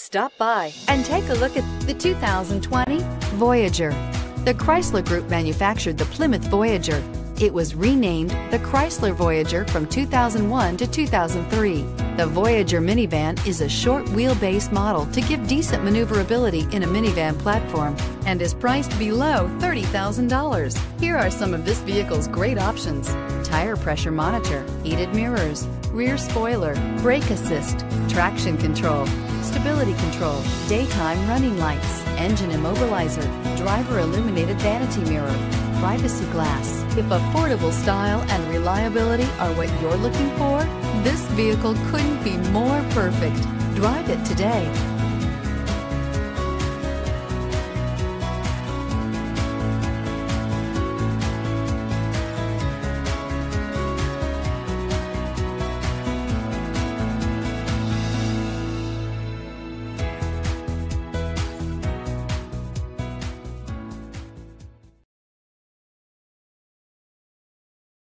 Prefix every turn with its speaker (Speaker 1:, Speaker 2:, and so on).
Speaker 1: Stop by and take a look at the 2020 Voyager. The Chrysler Group manufactured the Plymouth Voyager. It was renamed the Chrysler Voyager from 2001 to 2003. The Voyager minivan is a short wheelbase model to give decent maneuverability in a minivan platform and is priced below $30,000. Here are some of this vehicle's great options. Tire pressure monitor, heated mirrors, rear spoiler, brake assist, traction control, stability control, daytime running lights, engine immobilizer, driver illuminated vanity mirror, privacy glass. If affordable style and reliability are what you're looking for, this vehicle couldn't be more perfect. Drive it today.